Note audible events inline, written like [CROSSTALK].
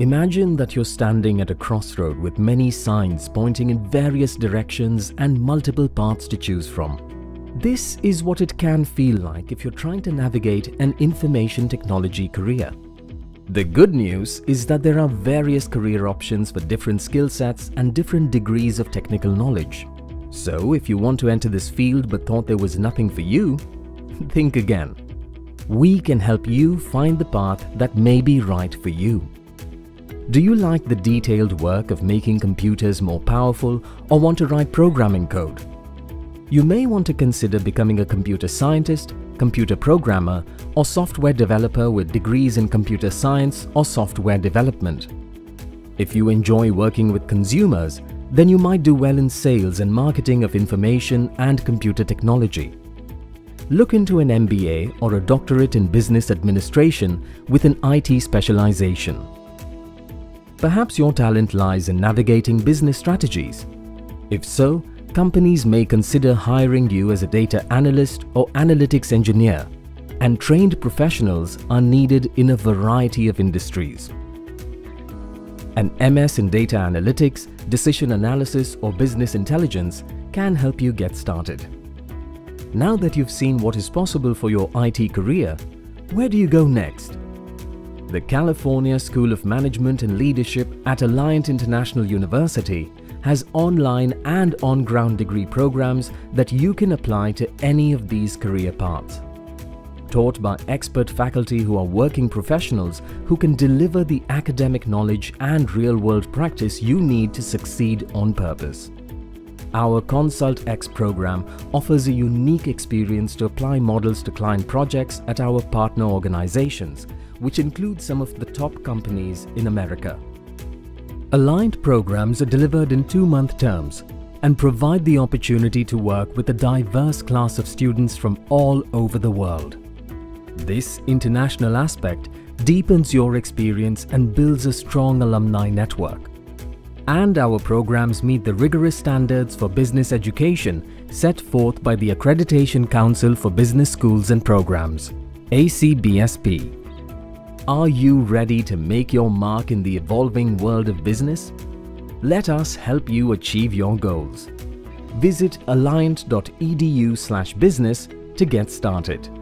Imagine that you're standing at a crossroad with many signs pointing in various directions and multiple paths to choose from. This is what it can feel like if you're trying to navigate an information technology career. The good news is that there are various career options for different skill sets and different degrees of technical knowledge. So if you want to enter this field but thought there was nothing for you, [LAUGHS] think again. We can help you find the path that may be right for you. Do you like the detailed work of making computers more powerful or want to write programming code? You may want to consider becoming a computer scientist, computer programmer or software developer with degrees in computer science or software development. If you enjoy working with consumers, then you might do well in sales and marketing of information and computer technology. Look into an MBA or a doctorate in business administration with an IT specialization. Perhaps your talent lies in navigating business strategies. If so, companies may consider hiring you as a data analyst or analytics engineer, and trained professionals are needed in a variety of industries. An MS in data analytics, decision analysis or business intelligence can help you get started. Now that you've seen what is possible for your IT career, where do you go next? The California School of Management and Leadership at Alliant International University has online and on-ground degree programs that you can apply to any of these career paths. Taught by expert faculty who are working professionals who can deliver the academic knowledge and real-world practice you need to succeed on purpose. Our Consult X program offers a unique experience to apply models to client projects at our partner organizations which include some of the top companies in America. Alliant programs are delivered in two-month terms and provide the opportunity to work with a diverse class of students from all over the world. This international aspect deepens your experience and builds a strong alumni network. And our programs meet the rigorous standards for business education set forth by the Accreditation Council for Business Schools and Programs, ACBSP. Are you ready to make your mark in the evolving world of business? Let us help you achieve your goals. Visit alliant.edu/business to get started.